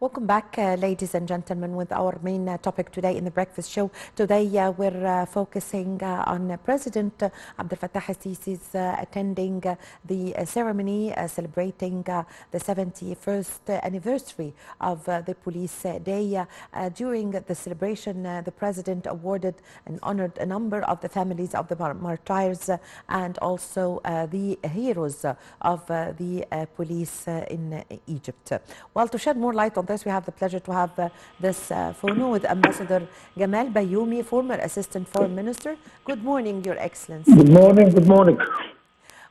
Welcome back, uh, ladies and gentlemen, with our main uh, topic today in the breakfast show. Today, uh, we're uh, focusing uh, on President uh, Abdel Fattah al-Sisi's uh, attending uh, the uh, ceremony uh, celebrating the 71st anniversary of the Police Day. During the celebration, the president awarded and honored a number of the families of the martyrs and also the heroes of the police in Egypt. Well, to shed more light on this, we have the pleasure to have uh, this uh, phono with Ambassador Gamal Bayoumi, former Assistant Foreign Minister. Good morning, Your Excellency. Good morning, good morning.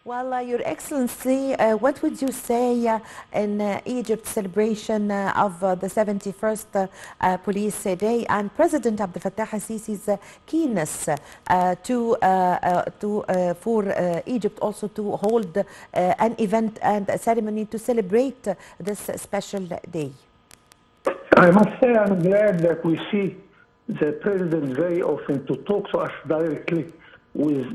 Well, uh, Your Excellency, uh, what would you say uh, in uh, Egypt's celebration uh, of uh, the 71st uh, uh, Police Day and President Abdel Fattah al-Sisi's uh, keenness uh, to, uh, uh, to, uh, for uh, Egypt also to hold uh, an event and a ceremony to celebrate this special day? I must say I'm glad that we see the president very often to talk to us directly with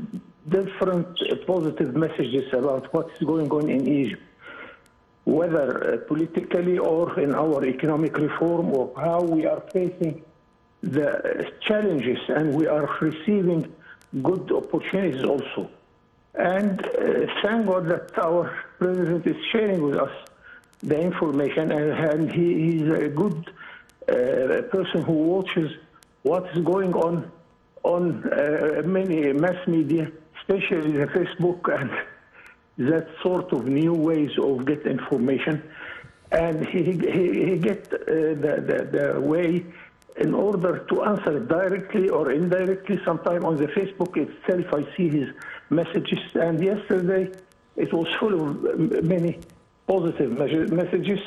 different positive messages about what's going on in Egypt, whether uh, politically or in our economic reform or how we are facing the challenges and we are receiving good opportunities also. And uh, thank God that our president is sharing with us the information and, and he, he's a good uh, person who watches what's going on on uh, many mass media, especially the Facebook and that sort of new ways of get information. And he, he, he get uh, the, the, the way in order to answer directly or indirectly. Sometime on the Facebook itself, I see his messages. And yesterday, it was full of many positive messages.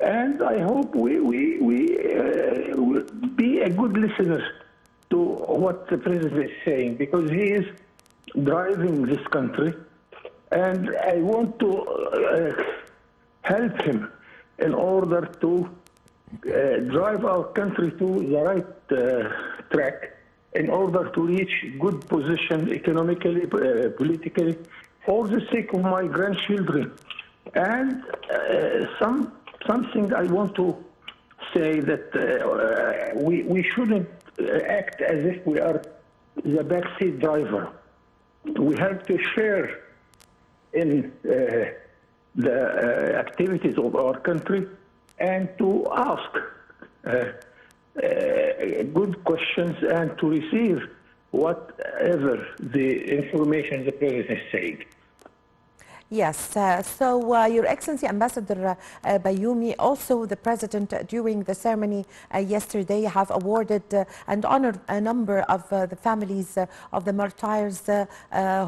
And I hope we, we, we uh, will be a good listener to what the president is saying because he is driving this country. And I want to uh, help him in order to uh, drive our country to the right uh, track in order to reach good position economically, uh, politically, for the sake of my grandchildren. And uh, some something I want to say that uh, we, we shouldn't uh, act as if we are the backseat driver. We have to share in uh, the uh, activities of our country and to ask uh, uh, good questions and to receive whatever the information the president is saying. Yes, uh, so uh, Your Excellency Ambassador uh, also the President uh, during the ceremony uh, yesterday have awarded uh, and honored a number of the families of the martyrs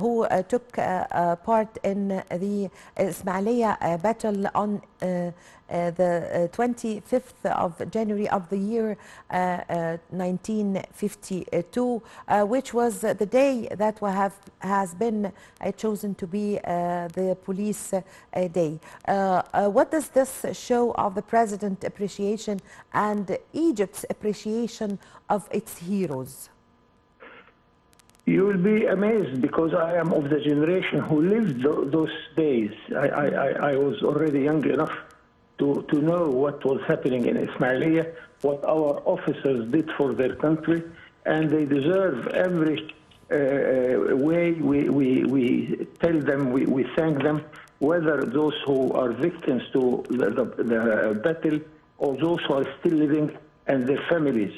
who took part in the Ismailia battle on uh, uh, the uh, 25th of January of the year uh, uh, 1952, uh, which was uh, the day that have has been uh, chosen to be uh, the police uh, day. Uh, uh, what does this show of the president appreciation and Egypt's appreciation of its heroes? You will be amazed because I am of the generation who lived tho- those days. I, I, I was already young enough to, to know what was happening in Ismailia, what our officers did for their country, and they deserve every uh, way we, we, we tell them, we, we thank them, whether those who are victims to the, the, the battle or those who are still living and their families.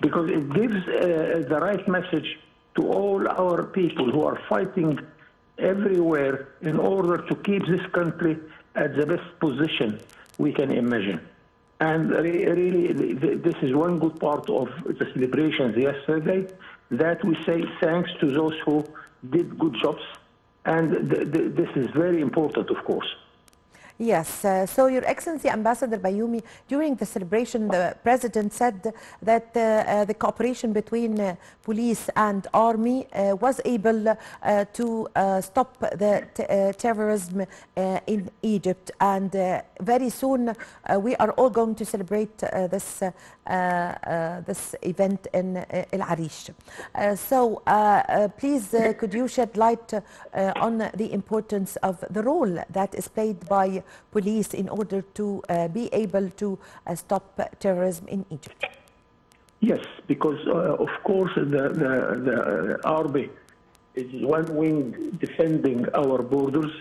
Because it gives uh, the right message to all our people who are fighting everywhere in order to keep this country at the best position we can imagine. And re- really, th- th- this is one good part of the celebrations yesterday that we say thanks to those who did good jobs. And th- th- this is very important, of course. Yes, uh, so Your Excellency Ambassador Bayoumi, during the celebration, the President said that uh, uh, the cooperation between uh, police and army uh, was able uh, to uh, stop the uh, terrorism uh, in Egypt. And very soon we are all going to celebrate this, this event in El Arish. So please, could you shed light on the importance of the role that is played by police in order to uh, be able to uh, stop terrorism in Egypt? Yes, because uh, of course the, the, the army is one wing defending our borders.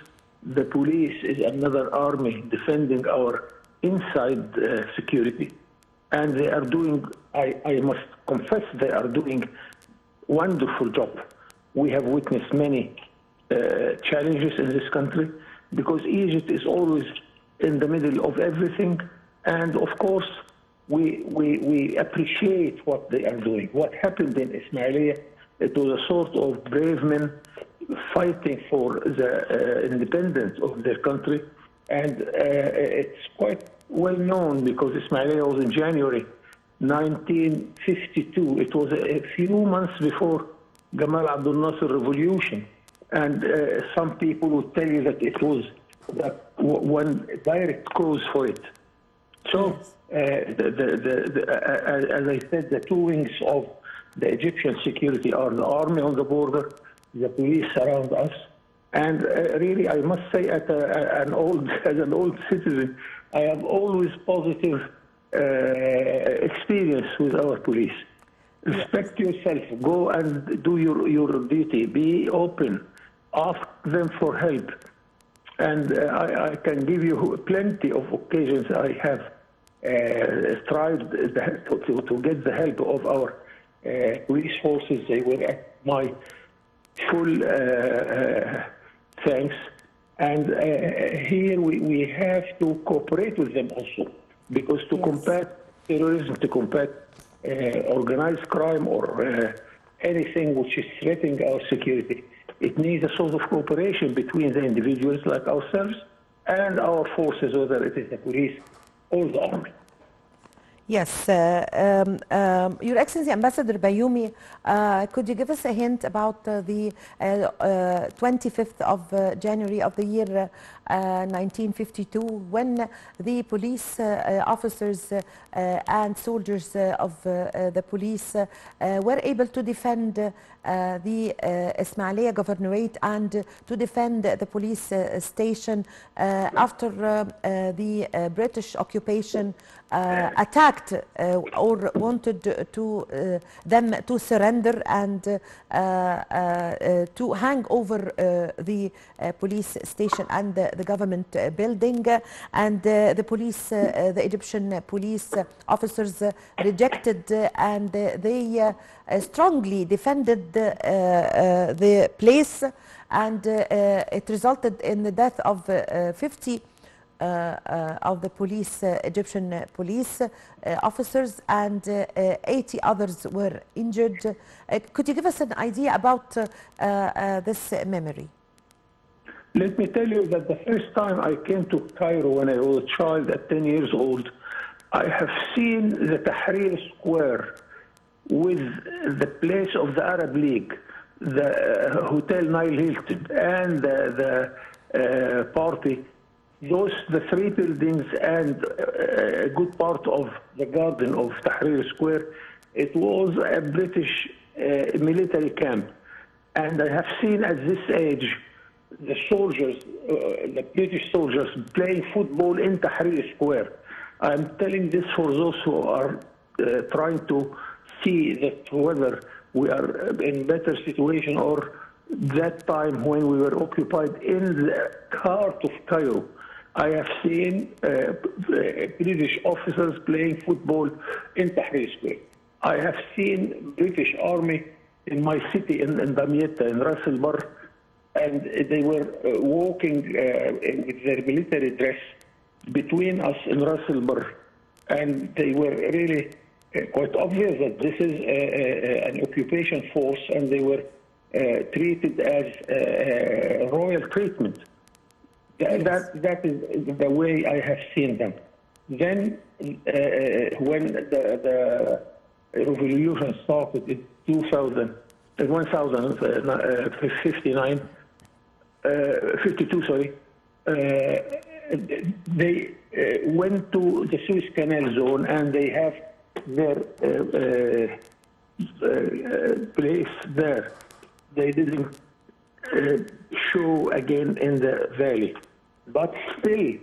The police is another army defending our inside uh, security. And they are doing, I, I must confess, they are doing wonderful job. We have witnessed many uh, challenges in this country because Egypt is always in the middle of everything. And of course, we, we, we appreciate what they are doing. What happened in Ismailia, it was a sort of brave men fighting for the uh, independence of their country. And uh, it's quite well known because Ismailia was in January 1952. It was a, few months before Gamal Abdel Nasser revolution. And uh, some people would tell you that it was that one direct cause for it. So, uh, the, the, the, the, uh, as I said, the two wings of the Egyptian security are the army on the border, the police around us, and uh, really, I must say, at a, an old, as an old citizen, I have always positive uh, experience with our police. Respect yourself. Go and do your, your duty. Be open. Ask them for help. And uh, I, I, can give you plenty of occasions I have uh, tried to, to, get the help of our uh, police forces. They were at my full uh, thanks. And uh, here we, we have to cooperate with them also, because to yes. combat terrorism, to combat uh, organized crime or uh, anything which is threatening our security, it needs a sort of cooperation between the individuals like ourselves and our forces, whether it is the police or the army. Yes, uh, um, um, Your Excellency Ambassador Bayoumi, uh, could you give us a hint about uh, the 25th of January of the year Uh, 1952 when the police uh, uh, officers and soldiers of the police were able to defend the Ismailia governorate and to defend the police station after the British occupation uh, attacked uh, or wanted to uh, them to surrender and to hang over the police station and the, the government uh, building uh, and uh, the police the Egyptian police officers rejected and they strongly defended the place and it resulted in the death of 50 uh, uh, of the police, uh, Egyptian police officers, and 80 others were injured. could you give us an idea about this memory? Let me tell you that the first time I came to Cairo when I was a child at 10 years old, I have seen the Tahrir Square with the place of the Arab League, the uh, Hotel Nile Hilton, and the, the uh, party those the three buildings and uh, a good part of the garden of Tahrir Square, it was a British uh, military camp. And I have seen at this age the soldiers, uh, the British soldiers playing football in Tahrir Square. I'm telling this for those who are uh, trying to see that whether we are in better situation or that time when we were occupied in the heart of Cairo I have seen uh, British officers playing football in Tahrir Square. I have seen British Army in my city in, in Damietta, in Ras Al Bar, and they were uh, walking uh, with their military dress between us in Bar. And they were really uh, quite obvious that this is an occupation force, and they were uh, treated as royal treatment. That, that, that is the way I have seen them. Then, uh, when the, the revolution started in 2000, in 1059, uh, 52, sorry, uh, they uh, went to the Suez Canal zone and they have their uh, uh, place there. They didn't show again in the valley. But still,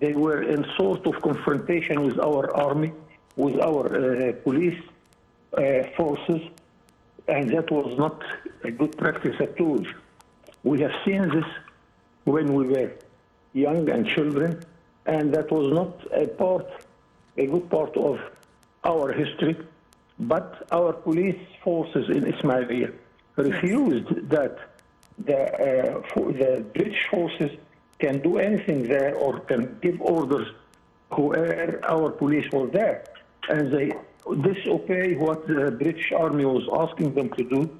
they were in sort of confrontation with our army, with our uh, police uh, forces, and that was not a good practice at all. We have seen this when we were young and children, and that was not a part, a good part of our history. But our police forces in Ismailia refused that the, uh, the British forces can do anything there or can give orders where our police were there. And they disobey what the British army was asking them to do.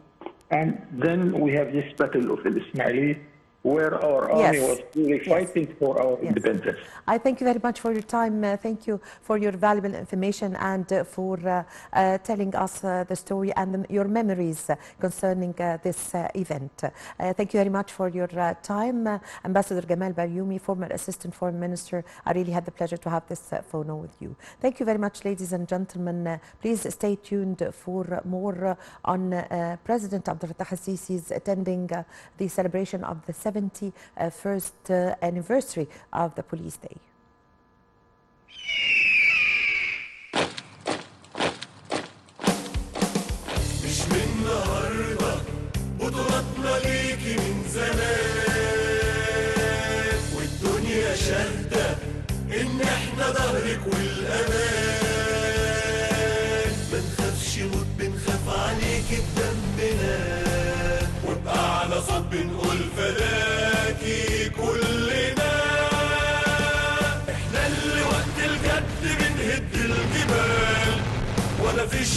And then we have this battle of El Ismaili where our army Yes. was really fighting for our Yes. independence. I thank you very much for your time. Uh, thank you for your valuable information and uh, for uh, uh, telling us uh, the story and the, your memories uh, concerning uh, this uh, event. Uh, thank you very much for your uh, time. Uh, Ambassador Gamal Bayoumi, former Assistant Foreign Minister, I really had the pleasure to have this uh, phono with you. Thank you very much, ladies and gentlemen. Uh, please stay tuned for more uh, on uh, President Abdel Fattah al-Sisi's attending uh, the celebration of the 71st uh, anniversary of the Police Day. مش من النهارده بطولاتنا ليكي من زمان والدنيا شاهده ان احنا ظهرك والامان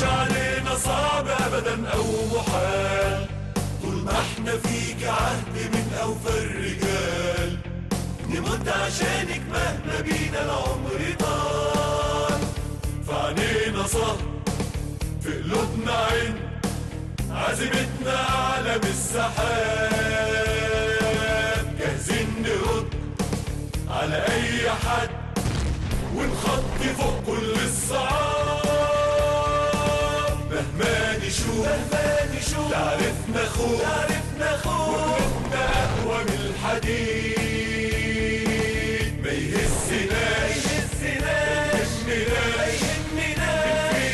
فيش علينا صعب ابدا أو محال. طول ما إحنا فيك عهد من أوفى الرجال. نموت عشانك مهما بينا العمر طال. فعنينا صهر في قلوبنا عين عزيمتنا اعلى من السحاب جاهزين نرد على أي حد ونخطي فوق كل الصعاب. تعرفنا خوف تعرفنا خوف وقلوبنا اقوى من الحديد ما يهزناش ما يهزناش ما يهمناش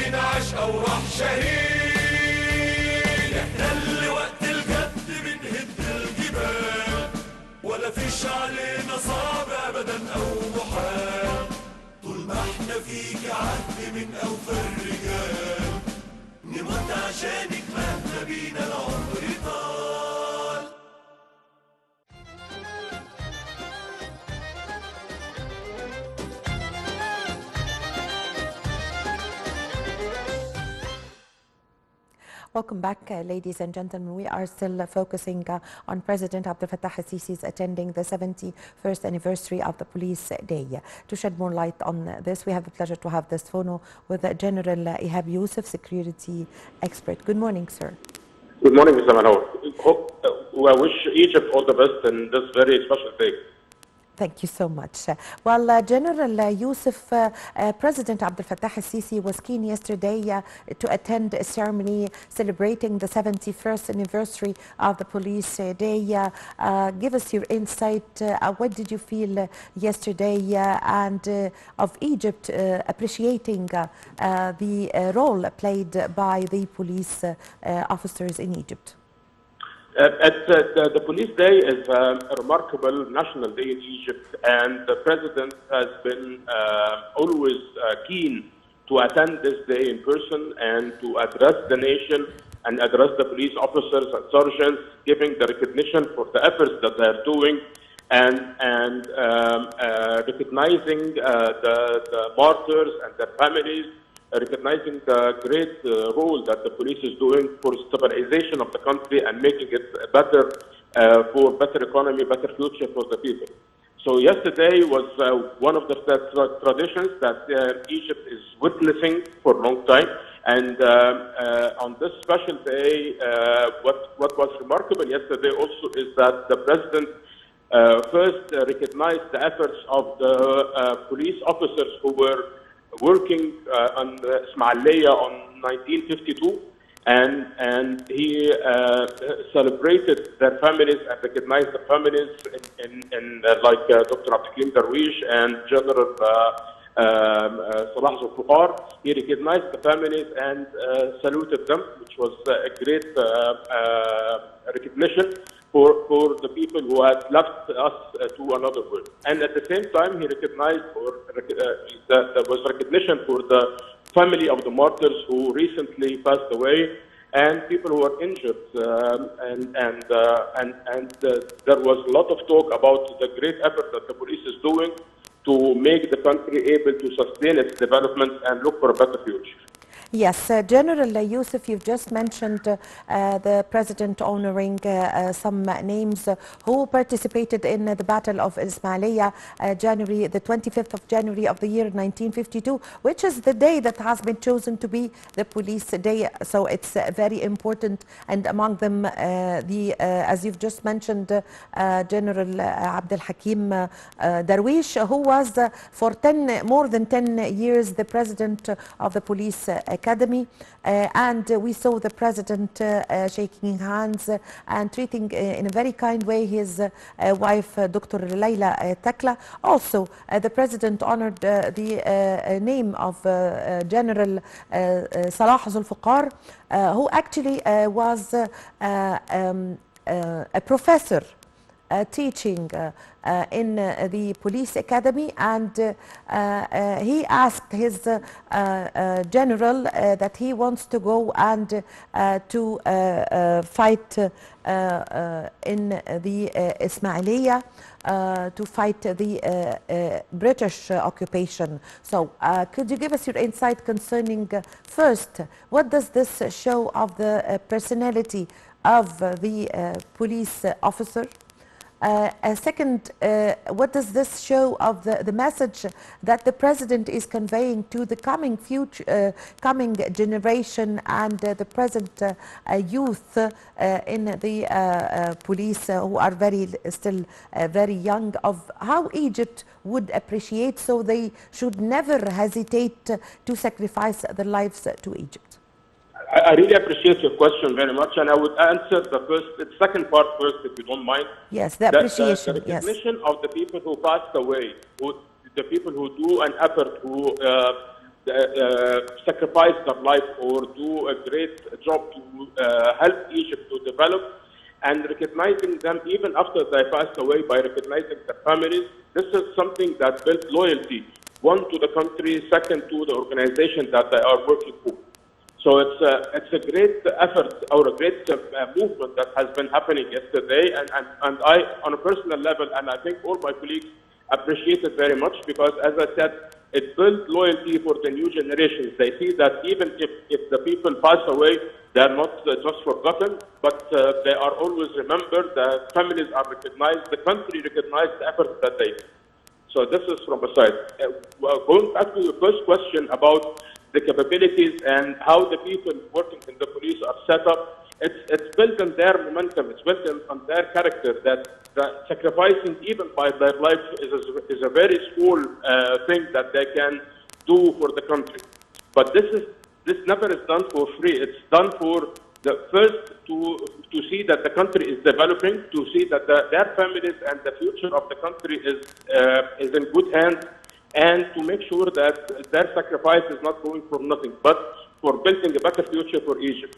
فينا عاش أو راح شهيد إحنا اللي وقت الجد بنهد الجبال ولا فيش علينا صعب ابدا أو محال طول ما إحنا فيك عهد من اوفى الرجال نموت عشانك مهما بينا العمر. Welcome back, uh, ladies and gentlemen. We are still uh, focusing uh, on President Abdel Fattah al-Sisi's attending the 71st anniversary of the Police Day. To shed more light on uh, this, we have the pleasure to have this phono with uh, General uh, Ihab Youssef, security expert. Good morning, sir. Good morning, Mr. Manor. I wish Egypt all the best in this very special day. Thank you so much. Well, uh, General uh, Youssef, uh, uh, President Abdel Fattah al-Sisi was keen yesterday uh, to attend a ceremony celebrating the 71st anniversary of the Police Day. Uh, give us your insight. What did you feel yesterday and of Egypt appreciating the role played by the police officers in Egypt? Uh, uh, the, Police Day is um, a remarkable national day in Egypt, and the president has been uh, always uh, keen to attend this day in person and to address the nation and address the police officers and sergeants, giving the recognition for the efforts that they are doing and and um, uh, recognizing uh, the, the martyrs and their families, uh, recognizing the great uh, role that the police is doing for stabilization of the country and making it better uh, for better economy, better future for the people. So yesterday was uh, one of the tra- traditions that uh, Egypt is witnessing for a long time. And um, uh, on this special day, uh, what, what was remarkable yesterday also is that the president first recognized the efforts of the police officers who were working uh, on Ismailia on 1952 and and he uh, celebrated their families and recognized the families in, in, in uh, like uh, Dr. Abdelkrim Darwish and General uh, um, uh, Salah Zulfiqar. He recognized the families and uh, saluted them, which was a great recognition for, for the people who had left us uh, to another world. And at the same time, he recognized or uh, that there was recognition for the family of the martyrs who recently passed away and people who were injured. Um, and and uh, and and uh, there was a lot of talk about the great effort that the police is doing to make the country able to sustain its development and look for a better future. Yes, uh, General uh, you've just mentioned uh, uh, the president honoring uh, uh, some names who participated in the Battle of Ismailia, January, the 25th of January of the year 1952, which is the day that has been chosen to be the police day. So it's very important. And among them, the as you've just mentioned, General Abdel Hakim Darwish, who was for 10, more than 10 years the president of the police academy. Uh, and uh, we saw the president uh, uh shaking hands and treating uh, in a very kind way his uh, wife, Dr. Leila Takla. Also, the president honored the name of General Salah Zulfiqar, who actually was um, a professor uh, teaching uh, in uh, the police academy and uh, uh, he asked his uh, uh, general uh, that he wants to go and uh, to uh, uh, fight uh, uh, in the uh, Ismailia uh, to fight the uh, uh, British uh, occupation. So uh, could you give us your insight concerning uh, first, what does this show of the uh, personality of uh, the uh, police uh, officer? Uh, a second, uh, what does this show of the, the message that the president is conveying to the coming future, uh, coming generation and uh, the present uh, youth uh, in the police who are very still very young of how Egypt would appreciate so they should never hesitate to sacrifice their lives to Egypt. I, I really appreciate your question very much, and I would answer the first, the second part first, if you don't mind. Yes, the The- the- appreciation, The, yes. of the people who passed away, who, the people who do an effort, who uh, uh, uh, sacrifice their life or do a great job to uh, help Egypt to develop, and recognizing them even after they passed away by recognizing their families. This is something that builds loyalty, one to the country, second to the organization that they are working for. So it's a, it's a great effort or a great uh, movement that has been happening yesterday. And, and, and I, on a personal level, and I think all my colleagues appreciate it very much because, as I said, it builds loyalty for the new generations. They see that even if, if the people pass away, they are not uh, just forgotten, but uh, they are always remembered. The families are recognized. The country recognizes the effort that they do. So this is from a side. Uh, well, going back to your first question about the capabilities and how the people working in the police are set up, it's, it's built on their momentum, it's built on, their character that, that sacrificing even by their life is a, is a very small uh, thing that they can do for the country. But this is this never is done for free. It's done for the first to to see that the country is developing, to see that the, their families and the future of the country is uh, is in good hands, and to make sure that their sacrifice is not going for nothing, but for building a better future for Egypt.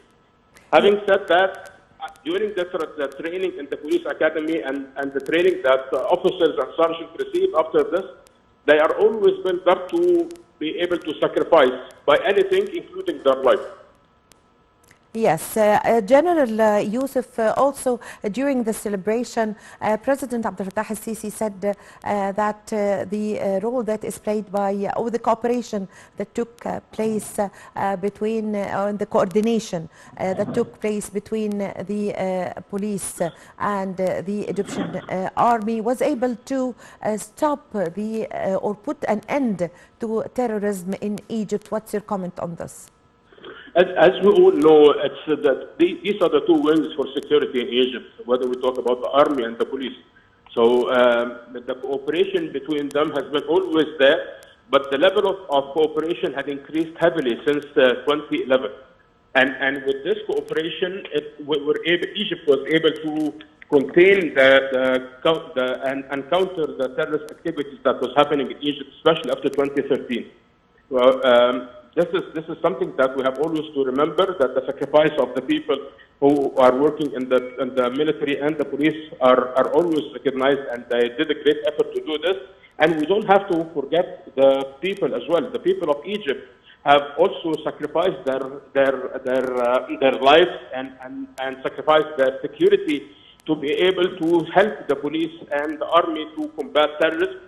Having said that, uh, during the, the training in the police academy and, and the training that uh, officers and sergeants receive after this, they are always built up to be able to sacrifice by anything, including their life. Yes, uh, uh, General uh, Yusuf, uh, also uh, during the celebration, uh, President Abdel Fattah al-Sisi said uh, that uh, the uh, role that is played by, or the cooperation that took place between, or the coordination that took place between the police and the Egyptian army was able to stop the, or put an end to terrorism in Egypt. What's your comment on this? As, as we all know, it's that the- these are the two wings for security in Egypt, whether we talk about the army and the police. So um, the, the cooperation between them has been always there, but the level of, of cooperation had increased heavily since uh, 2011. And, and with this cooperation, it, we were able, Egypt was able to contain the, the, the and, and counter the terrorist activities that was happening in Egypt, especially after 2013. Well, um, this is this is something that we have always to remember that the sacrifice of the people who are working in the in the military and the police are, are always recognized, and they did a great effort to do this. And we don't have to forget the people as well. The people of Egypt have also sacrificed their their their uh, their lives and, and and sacrificed their security to be able to help the police and the army to combat terrorism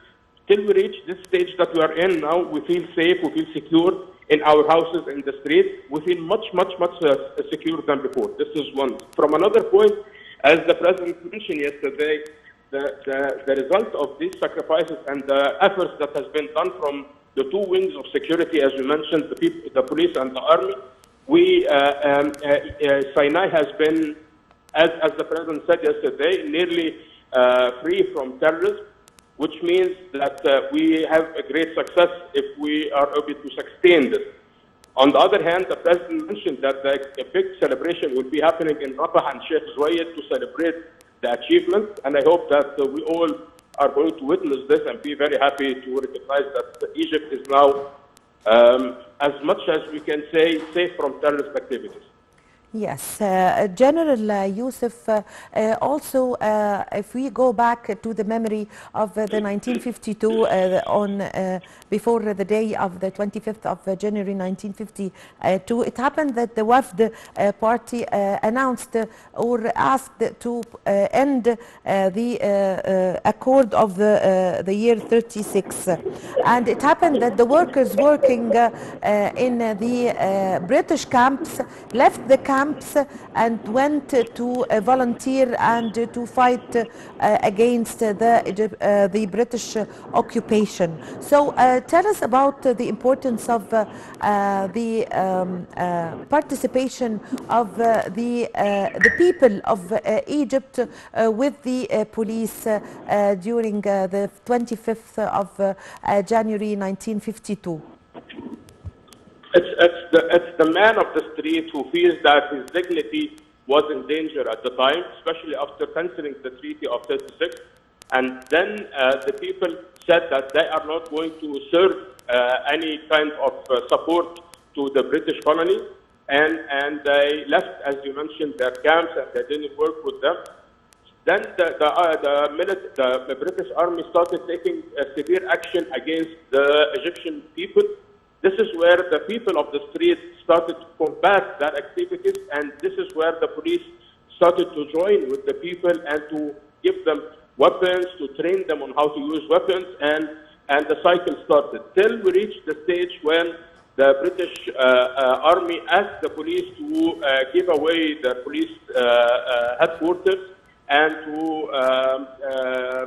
till we reach this stage that we are in now, we feel safe, we feel secure in our houses, in the streets. We feel much, much, much uh, secure than before. This is one. From another point, as the president mentioned yesterday, the, the, the result of these sacrifices and the efforts that has been done from the two wings of security, as you mentioned, the, people, the police and the army, we, uh, um, uh, uh, Sinai has been, as, as the president said yesterday, nearly uh, free from terrorism which means that uh, we have a great success if we are able to sustain this. On the other hand, the president mentioned that the, a big celebration will be happening in Rafah and Sheikh to celebrate the achievement, and I hope that uh, we all are going to witness this and be very happy to recognize that Egypt is now, um, as much as we can say, safe from terrorist activities. Yes, uh, General uh, Yusuf, uh, uh, also uh, if we go back to the memory of uh, the 1952 uh, on uh, before the day of the 25th of uh, January 1952, it happened that the WAFD uh, party uh, announced uh, or asked to uh, end uh, the uh, uh, accord of the, uh, the year 36. And it happened that the workers working uh, uh, in uh, the uh, British camps left the camps and went to uh, volunteer and to fight uh, against the, uh, the uh, British occupation. So uh, tell us about the importance of uh, the um, participation of the, the people of Egypt with the police during the 25th of January 1952. It's, it's, the, it's the man of the street who feels that his dignity was in danger at the time, especially after canceling the Treaty of 36. And then uh, the people said that they are not going to serve uh, any kind of uh, support to the British colony. And, and they left, as you mentioned, their camps and they didn't work with them. Then the, the, uh, the, the British army started taking uh, severe action against the Egyptian people. This is where the people of the street started to combat their activities, and this is where the police started to join with the people and to give them weapons, to train them on how to use weapons, and, and the cycle started. Till we reached the stage when the British uh, uh, army asked the police to uh, give away the police uh, uh, headquarters and to, um, uh,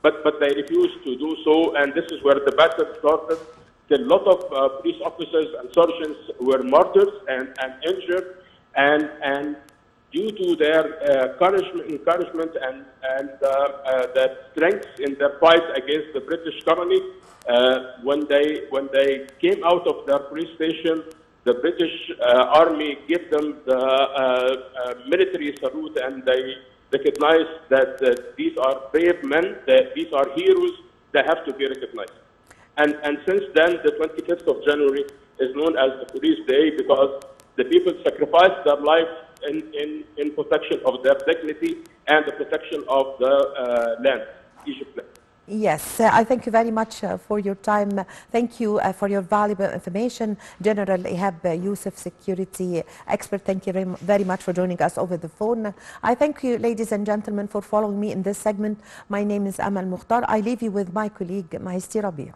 but, but they refused to do so, and this is where the battle started. A lot of uh, police officers and sergeants were martyred and, and injured, and, and due to their uh, encouragement, encouragement and, and uh, uh, the strength in their fight against the British colony, when, they, when they came out of their police station, the British army gave them the military salute and they recognized that uh, these are brave men, that these are heroes, they have to be recognized. And, and since then, the 25th of January is known as the Police Day because the people sacrificed their life in, in, in protection of their dignity and the protection of the uh, land, Egypt land. Yes, uh, I thank you very much uh, for your time. Thank you uh, for your valuable information. General Ihab uh, Yusuf, security expert, thank you very, very much for joining us over the phone. I thank you, ladies and gentlemen, for following me in this segment. My name is Amal Mukhtar. I leave you with my colleague, Mahisti Rabia.